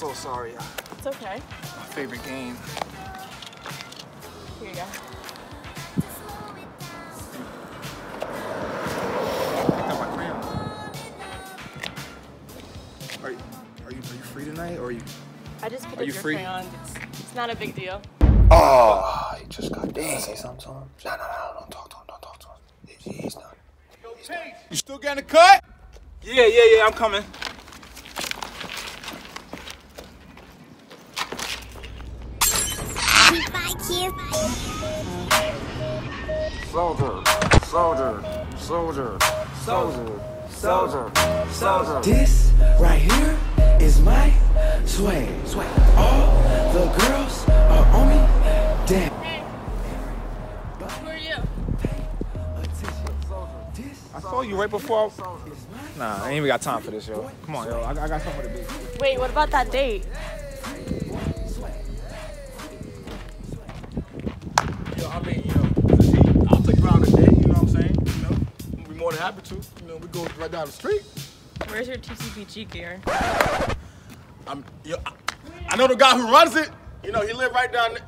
so sorry. It's okay. My favorite game. Here you go. Pick up my crayon. Are you, are you, are you free tonight, or are you? I just picked Are up you your free? crayon. It's, it's not a big deal. Ah, oh, he just got done. Say something to him. No, no, no, don't talk to him. Don't talk to him. He- He's done. You still getting a cut? Yeah, yeah, yeah. I'm coming. Bye, Q. Soldier, soldier, soldier, soldier, soldier, soldier. This right here is my swag. Swag. All the girls are on me. Damn. Hey, who are you? I saw you right before. I... Nah, I ain't even got time for this, yo. Come on, yo. I, I got something to do. Wait, what about that date? I'll be more than happy to. You know, we go right down the street. Where's your TTBG gear? I'm, you know, I, I know the guy who runs it. You know, he live right down there.